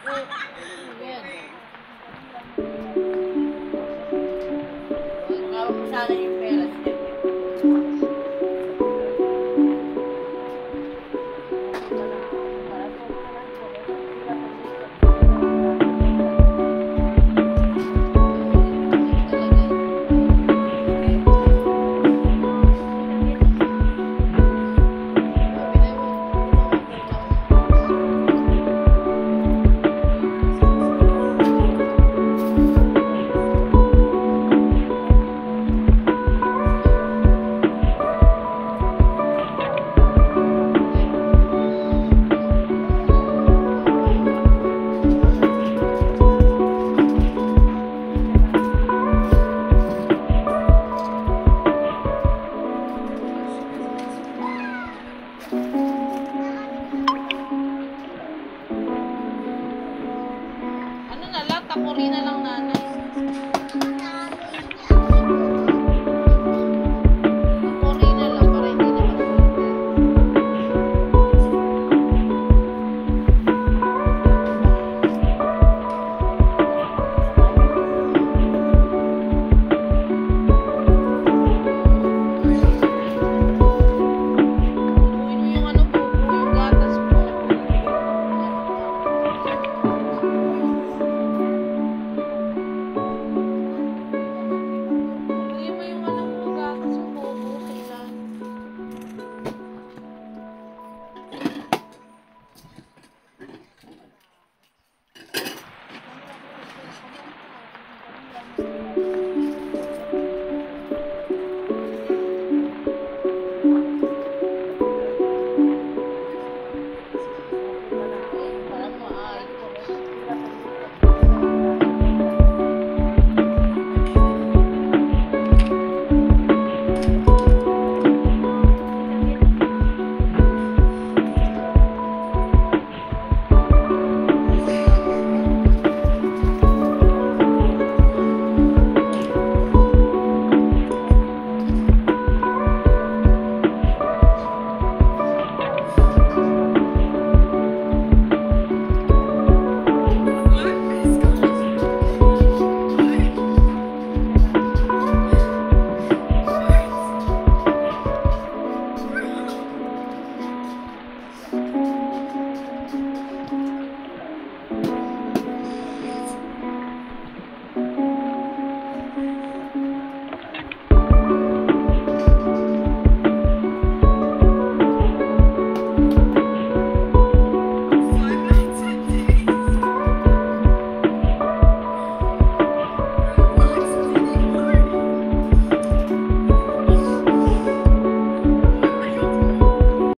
Gawin mo sana yung pera. Ano na lang, takuri na lang nanay.